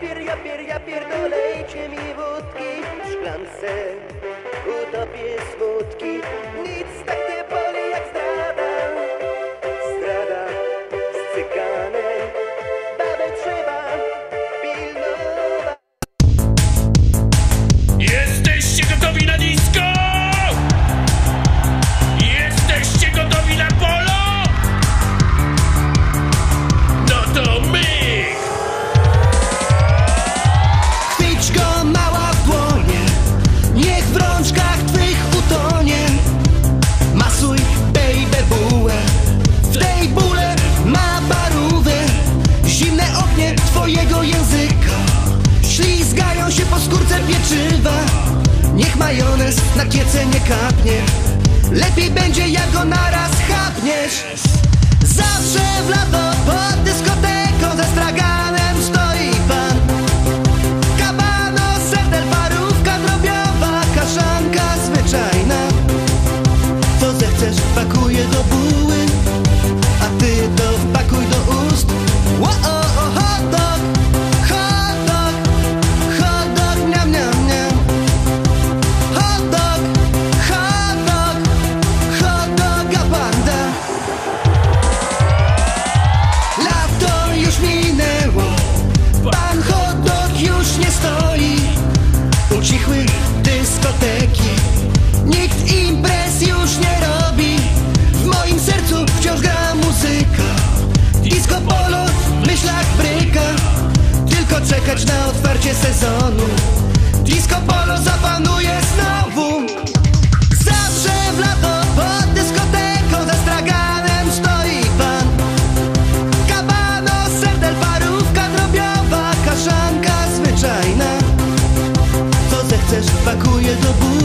pier, ja pier, ja pierdolejcie mi wódki. W szklance Utopię smutki. majonez na kiece nie kapnie. Lepiej będzie jak go naraz chapniesz. Zawsze w lato و کوی تو